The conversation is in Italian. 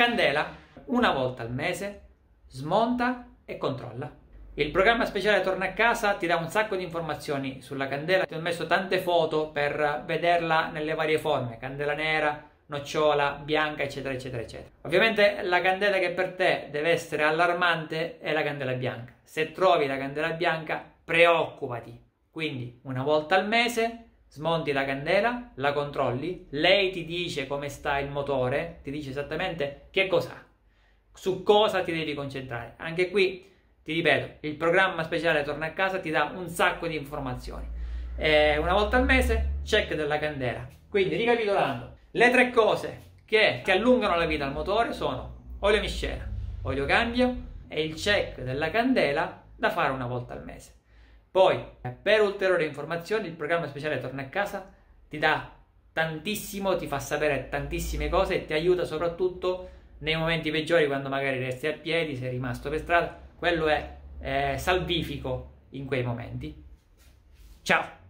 Candela, una volta al mese, smonta e controlla. Il programma speciale Torna a casa ti dà un sacco di informazioni sulla candela, ti ho messo tante foto per vederla nelle varie forme, candela nera, nocciola, bianca, eccetera, eccetera, eccetera. Ovviamente la candela che per te deve essere allarmante è la candela bianca. Se trovi la candela bianca, preoccupati. Quindi una volta al mese smonti la candela, la controlli, lei ti dice come sta il motore, ti dice esattamente che cos'ha, su cosa ti devi concentrare. Anche qui ti ripeto, il programma speciale Torna a casa ti dà un sacco di informazioni. Eh, una volta al mese, check della candela. Quindi, ricapitolando, le tre cose che, che allungano la vita al motore sono olio miscela, olio cambio e il check della candela da fare una volta al mese. Poi, per ulteriori informazioni, il programma speciale Torna a casa ti dà tantissimo, ti fa sapere tantissime cose e ti aiuta soprattutto nei momenti peggiori quando magari resti a piedi, sei rimasto per strada quello è eh, salvifico in quei momenti. Ciao!